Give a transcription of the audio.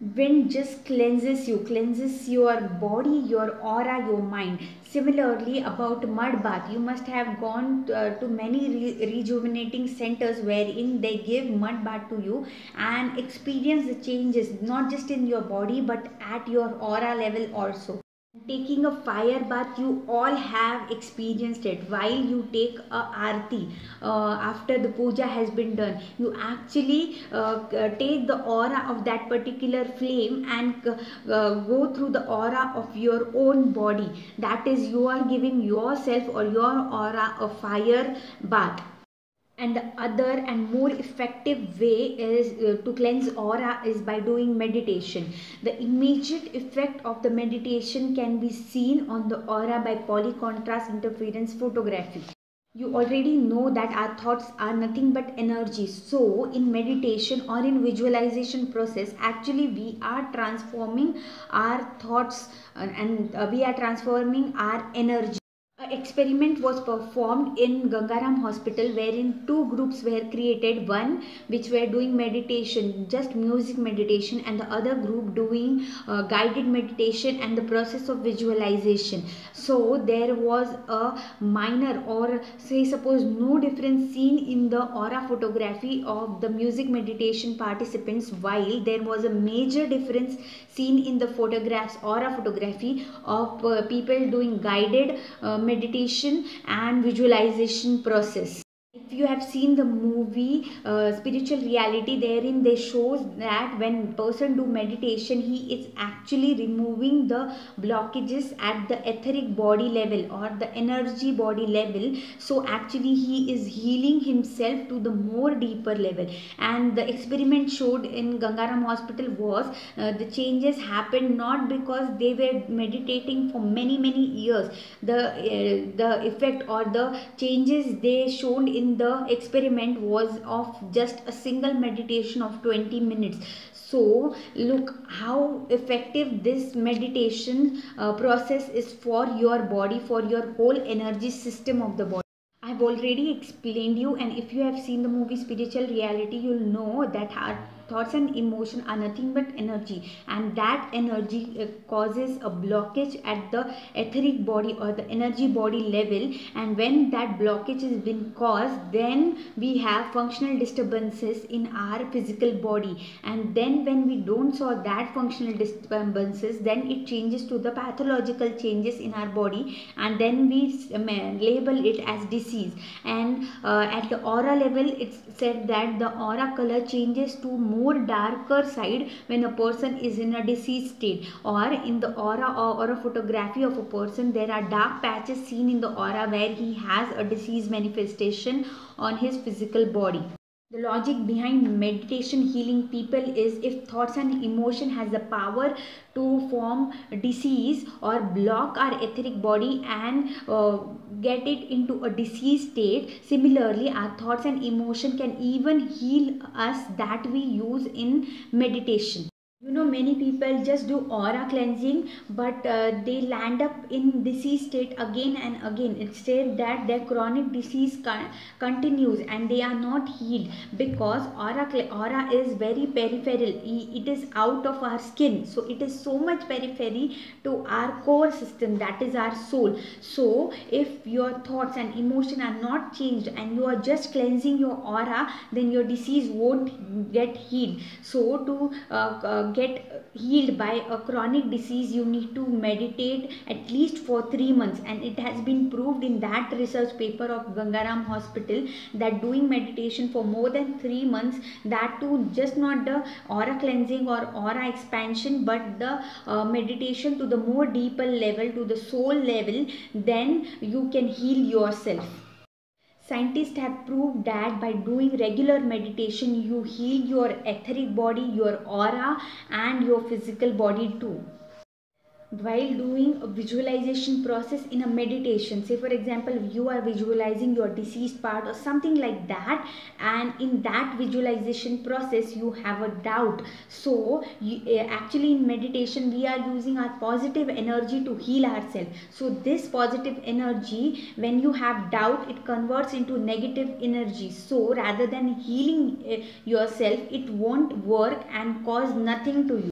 wind just cleanses you cleanses your body your aura your mind. Similarly about mud bath you must have gone to, uh, to many re- rejuvenating centers wherein they give mud bath to you and experience the changes not just in your body but at your aura level also taking a fire bath you all have experienced it. While you take a arti uh, after the puja has been done you actually uh, take the aura of that particular flame and uh, go through the aura of your own body. That is you are giving yourself or your aura a fire bath and the other and more effective way is uh, to cleanse aura is by doing meditation. The immediate effect of the meditation can be seen on the aura by polycontrast interference photography. You already know that our thoughts are nothing but energy. So in meditation or in visualization process actually we are transforming our thoughts uh, and uh, we are transforming our energy experiment was performed in Gangaram Hospital wherein two groups were created one which were doing meditation just music meditation and the other group doing uh, guided meditation and the process of visualization. So there was a minor or say suppose no difference seen in the aura photography of the music meditation participants while there was a major difference seen in the photographs aura photography of uh, people doing guided uh, meditation and visualization process if you have seen the movie uh, spiritual reality therein they shows that when person do meditation he is actually removing the blockages at the etheric body level or the energy body level. So actually he is healing himself to the more deeper level. And the experiment showed in gangaram hospital was uh, the changes happened not because they were meditating for many many years. The uh, the effect or the changes they showed in the experiment was of just a single meditation of 20 minutes. So look how effective this meditation uh, process is for your body for your whole energy system of the body. I've already explained you and if you have seen the movie spiritual reality you'll know that our thoughts and emotion are nothing but energy and that energy uh, causes a blockage at the etheric body or the energy body level and when that blockage has been caused then we have functional disturbances in our physical body and then when we don't solve that functional disturbances then it changes to the pathological changes in our body and then we um, label it as disease and uh, at the aura level it's said that the aura color changes to more darker side when a person is in a diseased state or in the aura or, or a photography of a person there are dark patches seen in the aura where he has a disease manifestation on his physical body the logic behind meditation healing people is if thoughts and emotion has the power to form disease or block our etheric body and uh, get it into a disease state. Similarly our thoughts and emotion can even heal us that we use in meditation you know many people just do aura cleansing but uh, they land up in disease state again and again. It's said that their chronic disease con- continues and they are not healed because aura aura is very peripheral. It is out of our skin. So it is so much periphery to our core system that is our soul. So if your thoughts and emotion are not changed and you are just cleansing your aura then your disease won't get healed. So to uh, uh, get healed by a chronic disease you need to meditate at least for 3 months. And it has been proved in that research paper of Gangaram hospital that doing meditation for more than 3 months that too just not the aura cleansing or aura expansion but the uh, meditation to the more deeper level to the soul level then you can heal yourself Scientists have proved that by doing regular meditation, you heal your etheric body, your aura, and your physical body too while doing a visualization process in a meditation. Say for example you are visualizing your deceased part or something like that and in that visualization process you have a doubt. So you, uh, actually in meditation we are using our positive energy to heal ourselves. So this positive energy when you have doubt it converts into negative energy. So rather than healing uh, yourself it won't work and cause nothing to you